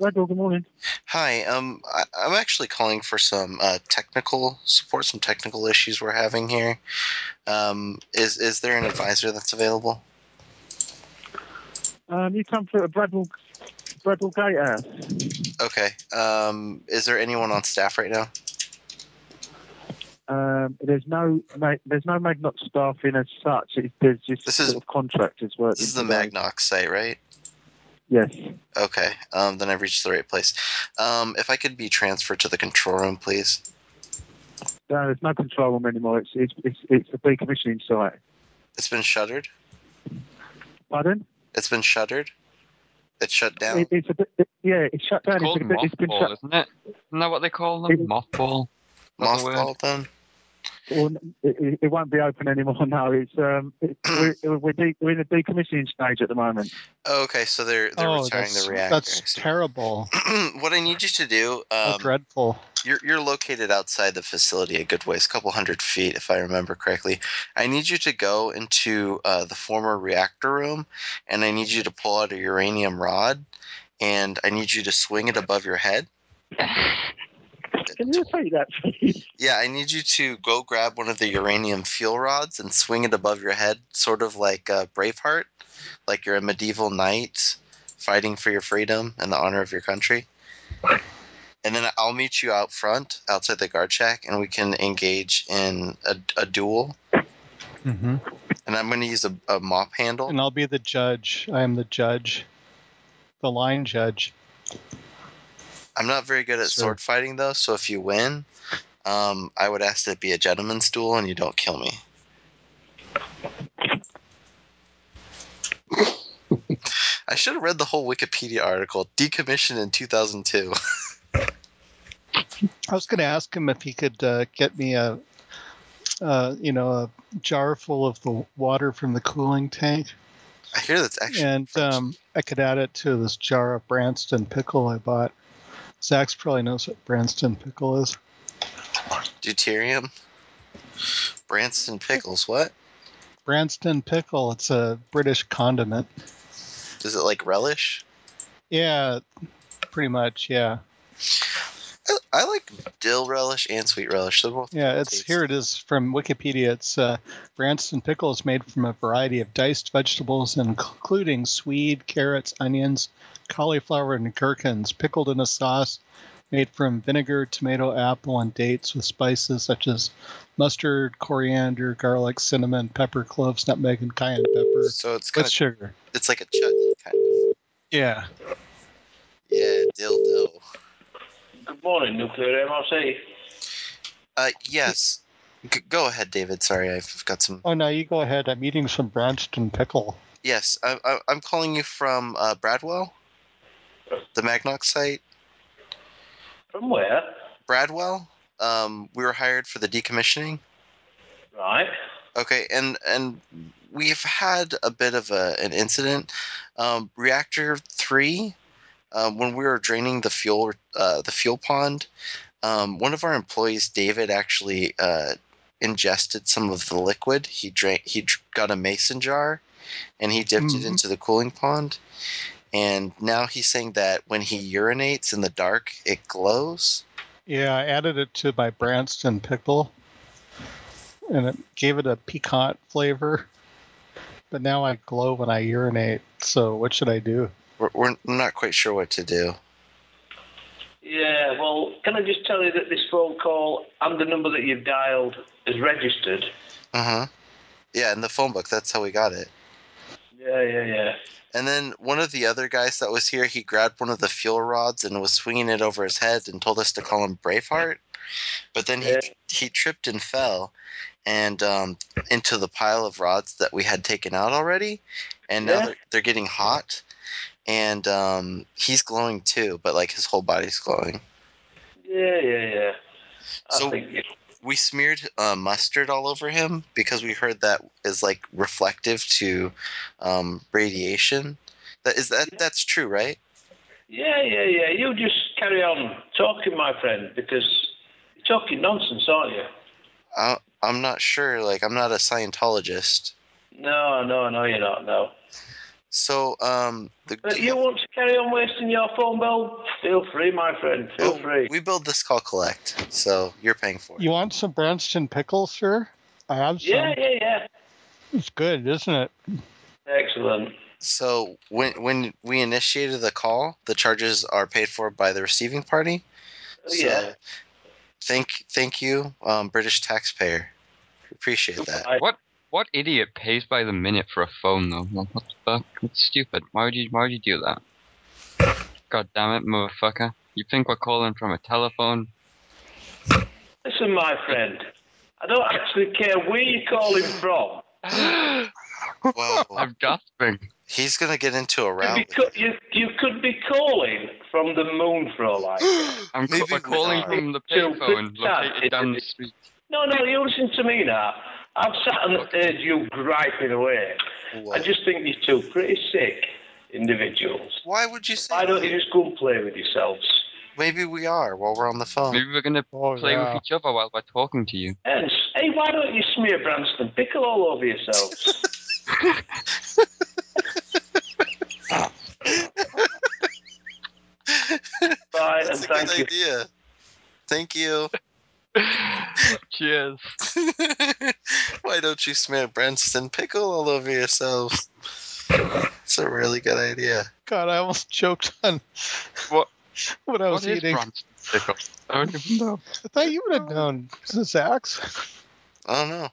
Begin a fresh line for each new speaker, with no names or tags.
Bradwell, good morning.
Hi, um, I, I'm actually calling for some uh, technical support, some technical issues we're having here. Um, is is there an advisor that's available?
Um, you come through a Bradwell, Bradwell Gatehouse.
Okay. Um, is there anyone on staff right now?
Um, there's no there's no Magnox staffing as such. It, there's just
This
sort
is-
of contractors working.
This is the. Magnox site, right?
Yes.
Okay. Um, then I've reached the right place. Um, if I could be transferred to the control room, please.
No, there's no control room anymore. It's it's it's, it's a decommissioning site.
It's been shuttered.
Pardon?
It's been shuttered. It's shut down.
It, it's a bit. It, yeah, it's shut down.
It's
It's, a bit, it's been
mothball,
shut.
isn't it? Isn't that what they call them?
It-
Mothball. That's the word.
Mothball then.
Well, it, it- it won't be open anymore. No, it's um, it, we're we're, de- we're in the decommissioning stage at the moment.
Oh, okay, so they're they're
oh,
retiring the reactor.
That's terrible.
what I need you to do,
How
um,
dreadful.
you're you're located outside the facility a good ways, a couple hundred feet, if I remember correctly. I need you to go into uh, the former reactor room, and I need you to pull out a uranium rod, and I need you to swing it above your head.
Can you repeat that, please?
Yeah, I need you to go grab one of the uranium fuel rods and swing it above your head, sort of like uh, Braveheart, like you're a medieval knight fighting for your freedom and the honor of your country. And then I'll meet you out front, outside the guard shack, and we can engage in a, a duel.
hmm
And I'm going to use a, a mop handle.
And I'll be the judge. I am the judge, the line judge.
I'm not very good at
Sure.
sword fighting, though, so if you win, um, I would ask that it be a gentleman's duel and you don't kill me. I should have read the whole Wikipedia article. Decommissioned in 2002.
I was going to ask him if he could uh, get me a, uh, you know, a jar full of the water from the cooling tank,
I hear that's actually
and um, I could add it to this jar of Branston pickle I bought. Zax probably knows what Branston pickle is.
deuterium. Branston pickles. What
Branston pickle. It's a British condiment.
is it like relish?
Yeah, pretty much. Yeah,
I, like dill relish and sweet relish. They're both
yeah. It's
tasty.
here. It is from Wikipedia. It's uh, Branston pickle is made from a variety of diced vegetables, including swede, carrots, onions, cauliflower, and gherkins, pickled in a sauce made from vinegar, tomato, apple, and dates with spices such as mustard, coriander, garlic, cinnamon, pepper, cloves, nutmeg, and cayenne pepper
So it's kind of
sugar.
it's like a chutney kind of.
Yeah.
Yeah, dill dill.
Good morning, Nuclear MRC.
Uh, yes. G- go ahead, David. Sorry, I've got some.
Oh no, you go ahead. I'm eating some Branston pickle.
Yes, I, I, I'm calling you from uh, Bradwell, the Magnox site.
From where?
Bradwell. Um, we were hired for the decommissioning.
Right.
Okay, and and we've had a bit of a, an incident. Um, reactor three, um, when we were draining the fuel uh, the fuel pond, um, one of our employees, David, actually uh, ingested some of the liquid. He drank. He got a mason jar, and he dipped it
Mhm.
into the cooling pond. And now he's saying that when he urinates in the dark, it glows.
Yeah, I added it to my Branston pickle, and it gave it a piquant flavor. But now I glow when I urinate. So what should I do?
We're, we're not quite sure what to do.
Yeah, well, can I just tell you that this phone call and the number that you've dialed is registered?
Uh huh. Yeah, in the phone book, that's how we got it.
Yeah, yeah, yeah.
And then one of the other guys that was here, he grabbed one of the fuel rods and was swinging it over his head and told us to call him Braveheart. But then he
Yeah.
he tripped and fell, and um, into the pile of rods that we had taken out already, and now
Yeah.
they're, they're getting hot, and um, he's glowing too, but like his whole body's glowing.
Yeah, yeah, yeah. I
So-
think
We smeared uh, mustard all over him because we heard that is like reflective to um, radiation. That is that that's true, right?
yeah, yeah, yeah. You just carry on talking, my friend, because you're talking nonsense, aren't you?
I, I'm not sure. Like, I'm not a Scientologist.
No, no, no, you're not. No.
So, um, the,
But you want to carry on wasting your phone bill? Feel free, my friend. Feel
Oh,
free.
we build this call collect, so you're paying for it.
You want some Branston pickles, sir? I have some.
Yeah, yeah, yeah.
It's good, isn't it?
Excellent.
So when when we initiated the call, the charges are paid for by the receiving party.
Oh,
So
yeah.
Thank thank you, um, British taxpayer. Appreciate that.
I-
What what idiot pays by the minute for a phone though? Like, what the fuck? It's stupid. Why would you why would you do that? God damn it, motherfucker. You think we're calling from a telephone?
Listen, my friend. I don't actually care where you're calling from.
Whoa,
I'm gasping.
he's gonna get into a
You,
round.
be co- you, you could be calling from the moon for all I care.
I'm ca-
Maybe
we're calling
are.
from the
So,
payphone located down the street.
No, no, you listen to me now. I've sat on the stage, you griping away.
Whoa.
I just think you're two pretty sick individuals.
Why would you say?
Why don't
that?
you just go and play with yourselves?
Maybe we are while we're on the phone.
Maybe we're gonna
Oh,
play
yeah.
with each other while we're talking to you.
And hey, why don't you smear Branston pickle all over yourselves? Bye, and
That's a
thank
good
you.
idea. Thank you.
Cheers.
Why don't you smear Branston pickle all over yourself? It's a really good idea.
God, I almost choked on
What-
what I was
What is
eating.
Branston pickle? I don't even know.
I thought you would have known. Is this Axe?
I don't know.